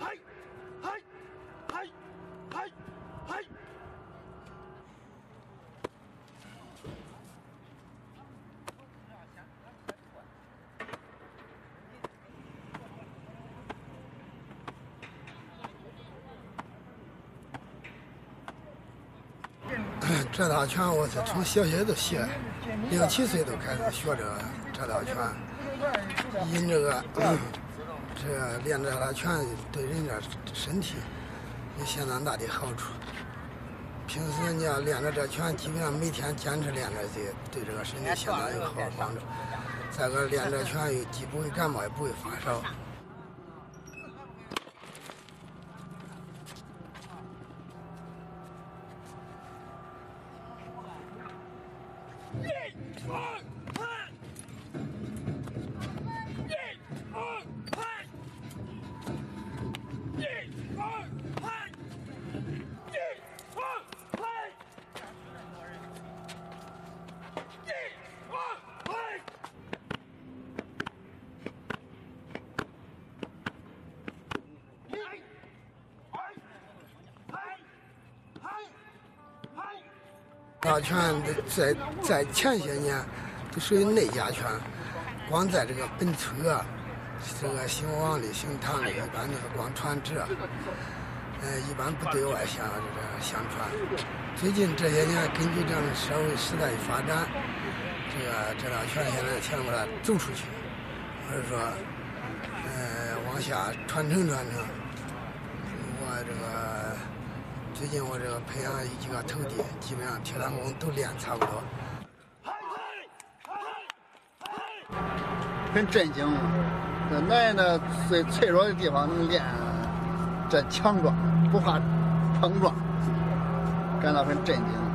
嘿，嘿，嘿，嘿，嘿。这套拳我是从小学就学，六七岁都开始学这个这套拳。因这个这练这套拳对人家身体有相当大的好处。平时你要练着这拳，基本上每天坚持练着，对对这个身体相当有好帮助。再个练这拳又既不会感冒，也不会发烧。打拳在在前些年都属于内家拳，光在这个本村啊，这个姓王的、姓唐的，一般都是光传这，呃，一般不对外向这个相传。最近这些年，根据这样的社会时代发展，这个这套拳现在全部它走出去，或者说，呃，往下传承传承。我这个。最近我这个培养几个徒弟，基本上铁弹功都练差不多。很震惊，这男人的最脆弱的地方能练这强壮，不怕碰撞，感到很震惊。